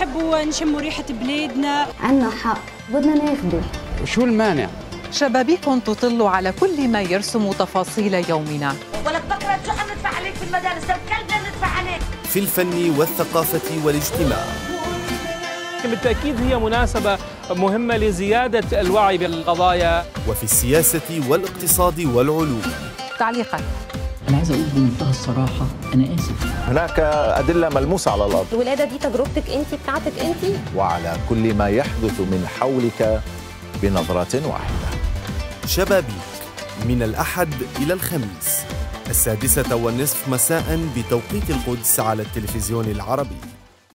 بنحبوا نشموا ريحة بلادنا. عنا حق بدنا ناخده شو المانع؟ شبابيك تطل على كل ما يرسم تفاصيل يومنا. ولك بكرة شو حندفع عليك في المدارس؟ الكلب ندفع عليك في الفن والثقافة والاجتماع. بالتأكيد هي مناسبة مهمة لزيادة الوعي بالقضايا. وفي السياسة والاقتصاد والعلوم. تعليقا. أنا عايز أقول بمنتهى الصراحة أنا آسف. هناك أدلة ملموسة على الأرض. الولادة دي تجربتك أنت بتاعتك أنت وعلى كل ما يحدث من حولك بنظرة واحدة. شبابيك من الأحد إلى الخميس السادسة والنصف مساء بتوقيت القدس على التلفزيون العربي.